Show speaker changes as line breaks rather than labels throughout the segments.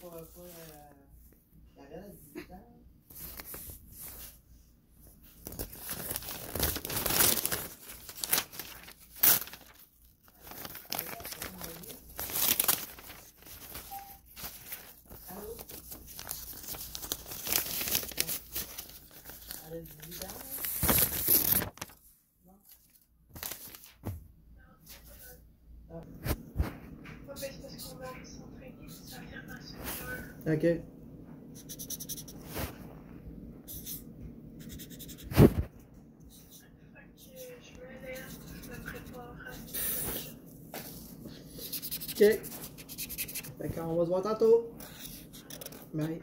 pas, pas, euh, Carole, 18 ans. Allô? Elle a 18 ans,
une
Ok.
Fait
qu'on va se voir tantôt. Bye.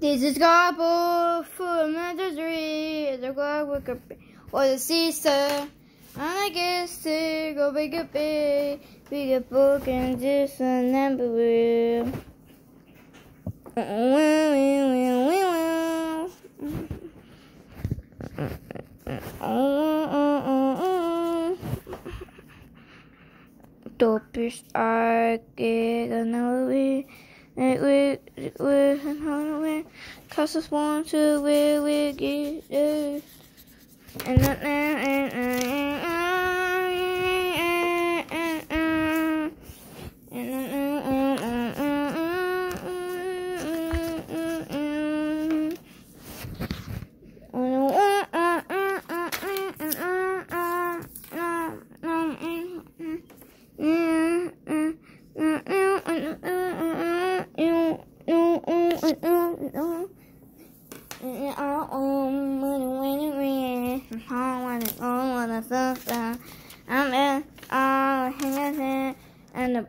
This is gospel full ministry. The God woke up or the sister. And I guess to go big up big, big up book and just a number. Dopest I get another way. And we we we cause us want to where get there. And not now and I'm in all hands and the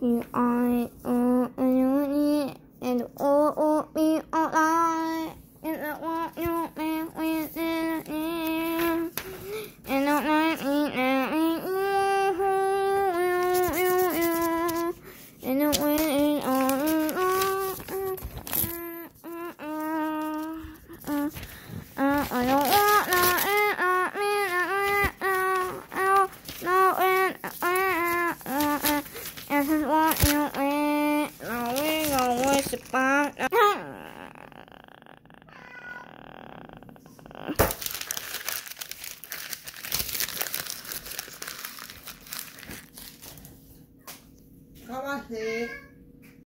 You are and 맛있다.
가만히.